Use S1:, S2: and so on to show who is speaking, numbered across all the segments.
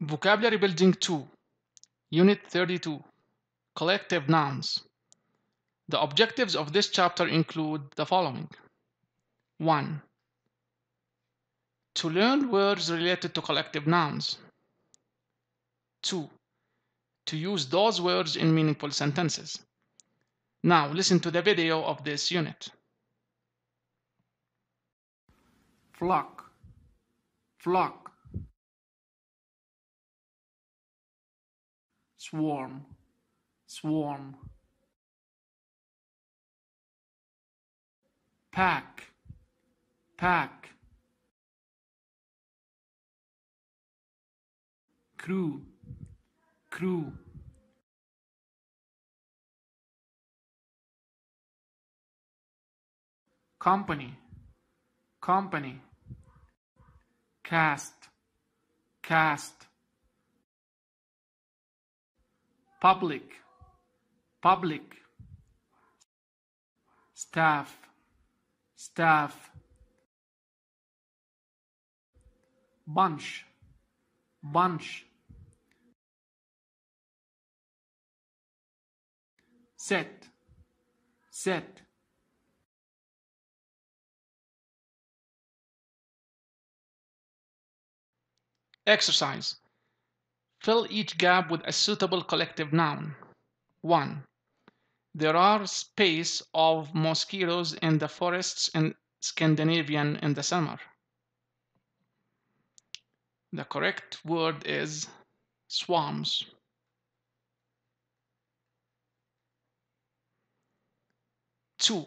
S1: Vocabulary Building 2, Unit 32, Collective Nouns. The objectives of this chapter include the following 1. To learn words related to collective nouns. 2. To use those words in meaningful sentences. Now listen to the video of this unit.
S2: flock, flock, swarm, swarm, pack, pack, crew, crew, company, company, cast, cast, public, public, staff, staff, bunch, bunch, set, set.
S1: Exercise. Fill each gap with a suitable collective noun. 1. There are space of mosquitoes in the forests in Scandinavian in the summer. The correct word is swarms. Two,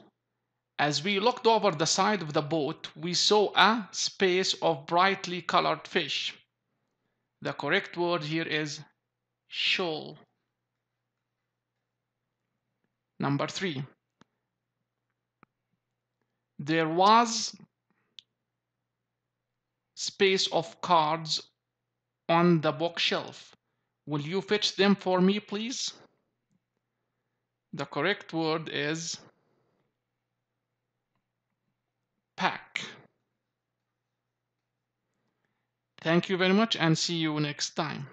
S1: as we looked over the side of the boat, we saw a space of brightly colored fish. The correct word here is shoal. Number three, there was space of cards on the bookshelf. Will you fetch them for me, please? The correct word is pack. Thank you very much and see you next time.